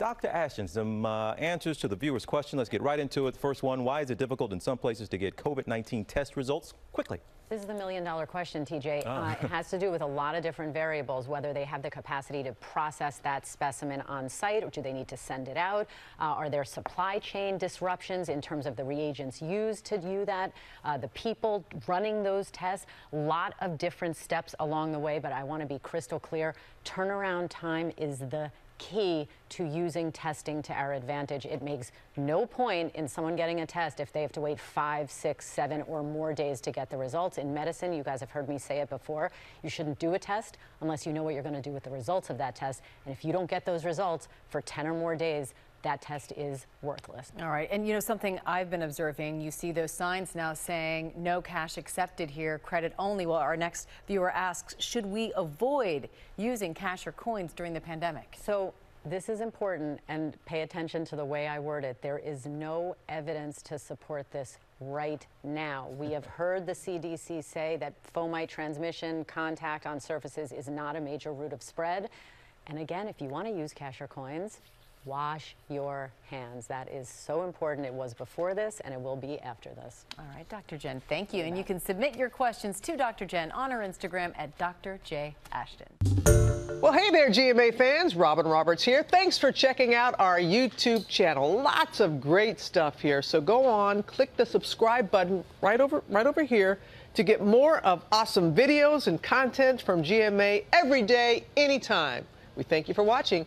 Dr. Ashton, some uh, answers to the viewer's question. Let's get right into it. First one, why is it difficult in some places to get COVID-19 test results quickly? This is the million dollar question, TJ. Oh. Uh, it has to do with a lot of different variables, whether they have the capacity to process that specimen on site or do they need to send it out? Uh, are there supply chain disruptions in terms of the reagents used to do that? Uh, the people running those tests, a lot of different steps along the way, but I want to be crystal clear. Turnaround time is the key to using testing to our advantage. It makes no point in someone getting a test if they have to wait five, six, seven, or more days to get the results. In medicine, you guys have heard me say it before, you shouldn't do a test unless you know what you're going to do with the results of that test. And if you don't get those results for 10 or more days, that test is worthless. All right. And you know, something I've been observing, you see those signs now saying no cash accepted here, credit only. Well, our next viewer asks, should we avoid using cash or coins during the pandemic? So this is important and pay attention to the way I word it. There is no evidence to support this right now. We have heard the CDC say that fomite transmission, contact on surfaces is not a major route of spread. And again, if you want to use cash or coins, wash your hands. That is so important. It was before this and it will be after this. All right, Dr. Jen, thank you. And you can submit your questions to Dr. Jen on her Instagram at Dr. J. Ashton. Well, hey there, GMA fans. Robin Roberts here. Thanks for checking out our YouTube channel. Lots of great stuff here. So go on, click the subscribe button right over, right over here to get more of awesome videos and content from GMA every day, anytime. We thank you for watching